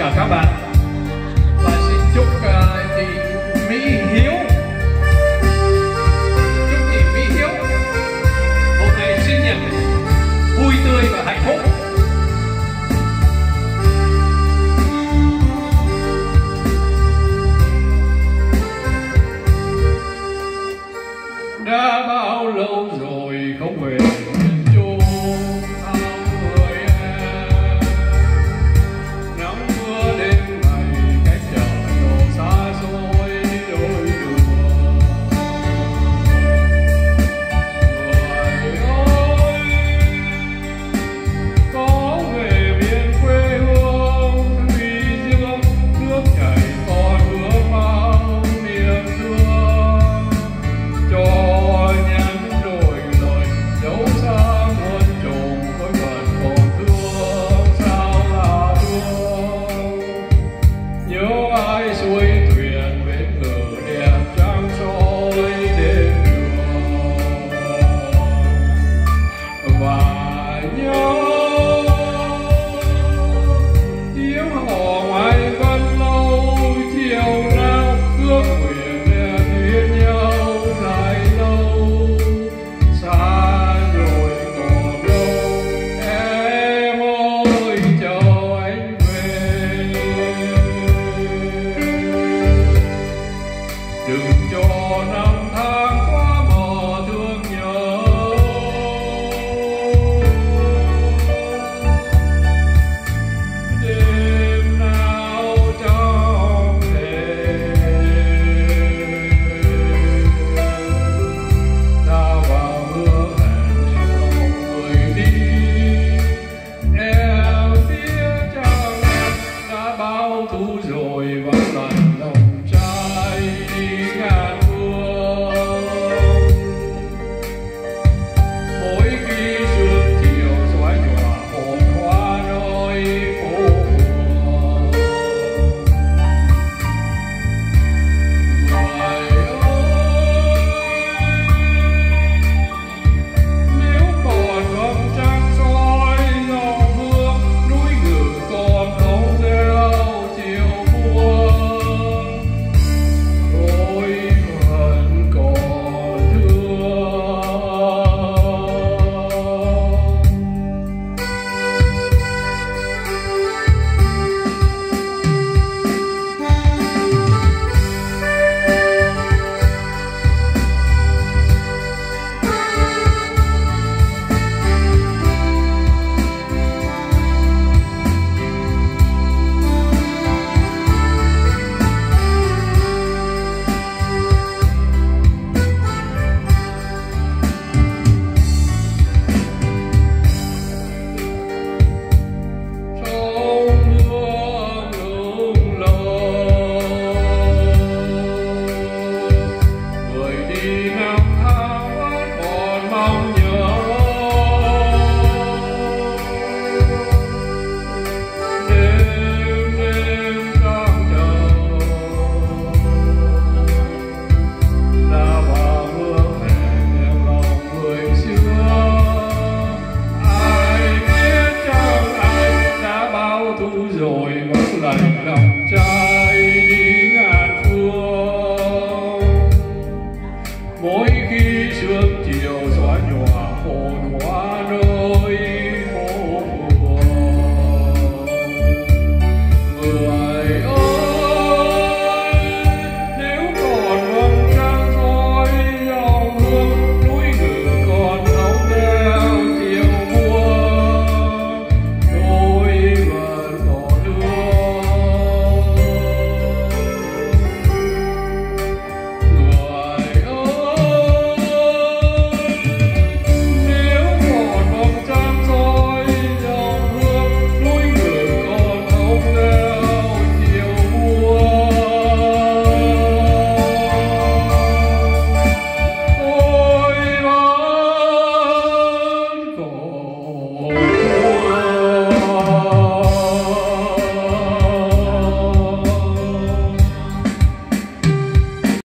cả các bạn đã